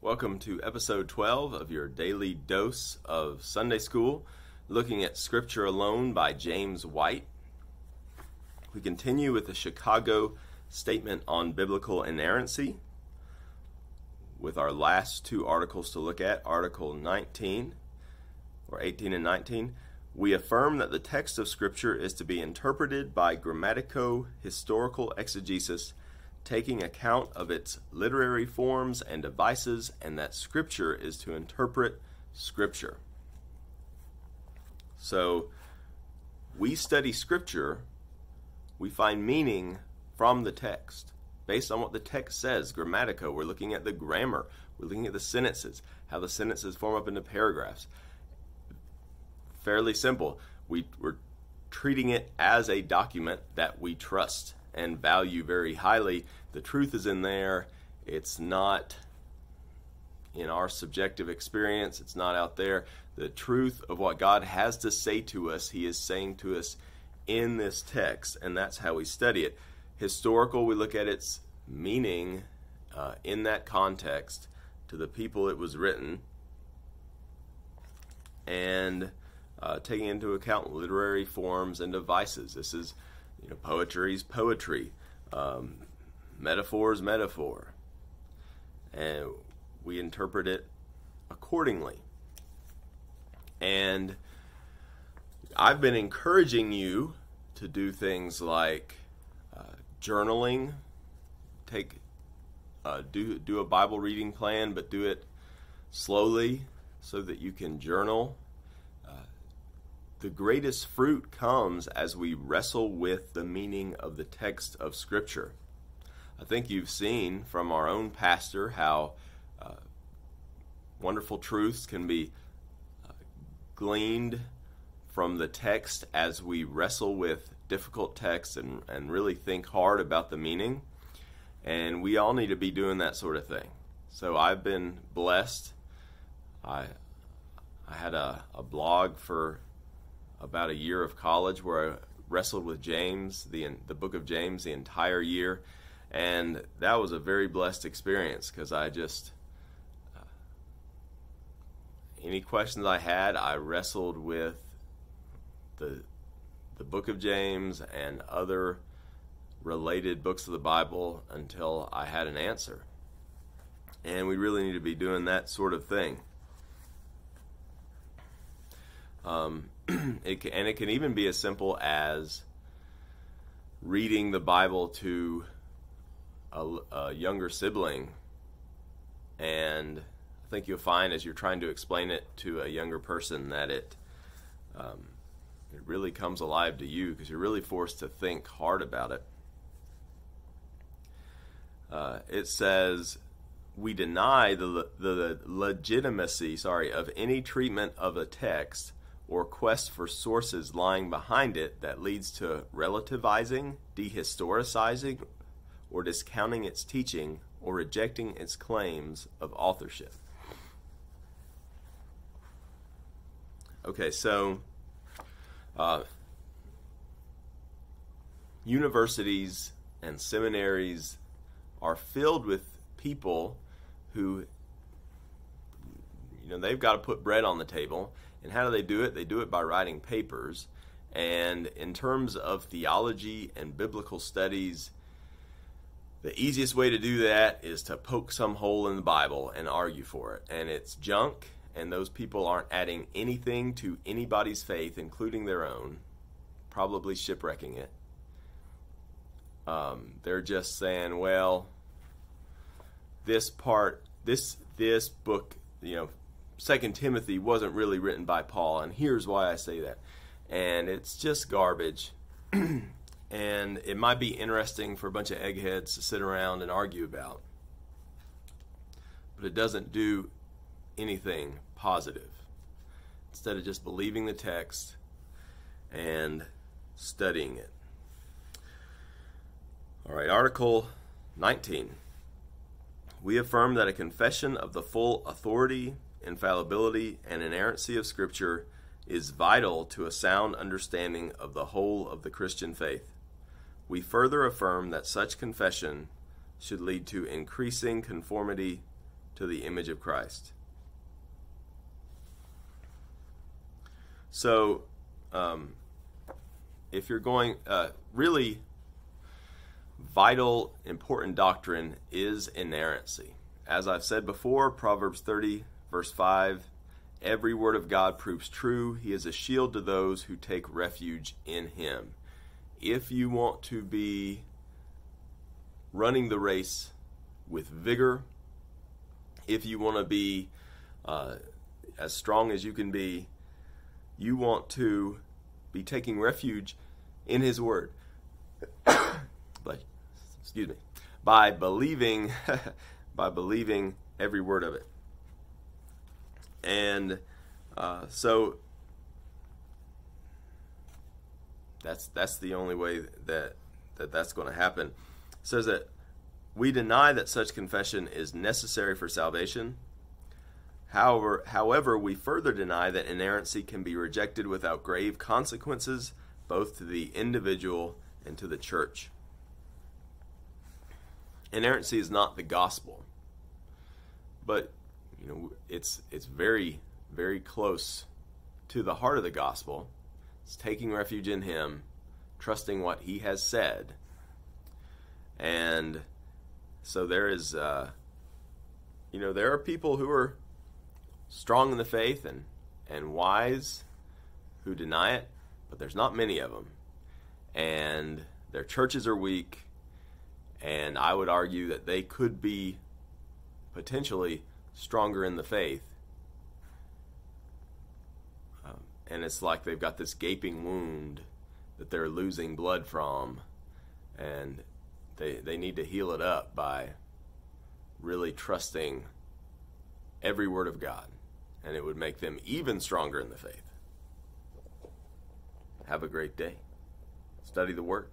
Welcome to episode 12 of your daily dose of Sunday School, looking at Scripture Alone by James White. We continue with the Chicago Statement on Biblical Inerrancy with our last two articles to look at, Article 19 or 18 and 19. We affirm that the text of Scripture is to be interpreted by grammatico historical exegesis taking account of its literary forms and devices, and that Scripture is to interpret Scripture. So, we study Scripture, we find meaning from the text. Based on what the text says, grammatico, we're looking at the grammar, we're looking at the sentences, how the sentences form up into paragraphs. Fairly simple. We, we're treating it as a document that we trust and value very highly. The truth is in there. It's not in our subjective experience, it's not out there. The truth of what God has to say to us, He is saying to us in this text, and that's how we study it. Historical, we look at its meaning uh, in that context to the people it was written, and uh, taking into account literary forms and devices. This is you know, poetry's poetry, um, metaphor's metaphor, and we interpret it accordingly. And I've been encouraging you to do things like uh, journaling, take uh, do do a Bible reading plan, but do it slowly so that you can journal the greatest fruit comes as we wrestle with the meaning of the text of Scripture. I think you've seen from our own pastor how uh, wonderful truths can be uh, gleaned from the text as we wrestle with difficult texts and, and really think hard about the meaning. And we all need to be doing that sort of thing. So I've been blessed. I I had a, a blog for about a year of college where I wrestled with James, the the book of James, the entire year, and that was a very blessed experience because I just uh, any questions I had, I wrestled with the the book of James and other related books of the Bible until I had an answer. And we really need to be doing that sort of thing. Um, it can, and it can even be as simple as reading the Bible to a, a younger sibling, and I think you'll find as you're trying to explain it to a younger person that it um, it really comes alive to you because you're really forced to think hard about it. Uh, it says we deny the, the legitimacy sorry of any treatment of a text or quest for sources lying behind it that leads to relativizing, dehistoricizing, or discounting its teaching or rejecting its claims of authorship. Okay, so uh, universities and seminaries are filled with people who, you know, they've got to put bread on the table and how do they do it? They do it by writing papers. And in terms of theology and biblical studies, the easiest way to do that is to poke some hole in the Bible and argue for it. And it's junk, and those people aren't adding anything to anybody's faith, including their own, probably shipwrecking it. Um, they're just saying, well, this part, this this book, you know, Second Timothy wasn't really written by Paul, and here's why I say that. And it's just garbage. and it might be interesting for a bunch of eggheads to sit around and argue about. But it doesn't do anything positive. Instead of just believing the text and studying it. All right, Article 19. We affirm that a confession of the full authority infallibility, and inerrancy of Scripture is vital to a sound understanding of the whole of the Christian faith. We further affirm that such confession should lead to increasing conformity to the image of Christ. So, um, if you're going, uh, really vital, important doctrine is inerrancy. As I've said before, Proverbs 30, verse 5 Every word of God proves true. He is a shield to those who take refuge in him. If you want to be running the race with vigor, if you want to be uh, as strong as you can be, you want to be taking refuge in His Word. but, excuse me, by believing, by believing every word of it. And uh, so that's that's the only way that that that's going to happen. It says that we deny that such confession is necessary for salvation. However, however, we further deny that inerrancy can be rejected without grave consequences both to the individual and to the church. Inerrancy is not the gospel, but you know it's it's very very close to the heart of the gospel. It's taking refuge in Him, trusting what He has said, and so there is, uh, you know, there are people who are strong in the faith and, and wise who deny it, but there's not many of them. And their churches are weak, and I would argue that they could be potentially stronger in the faith. Um, and it's like they've got this gaping wound that they're losing blood from, and they they need to heal it up by really trusting every word of God, and it would make them even stronger in the faith. Have a great day. Study the Word.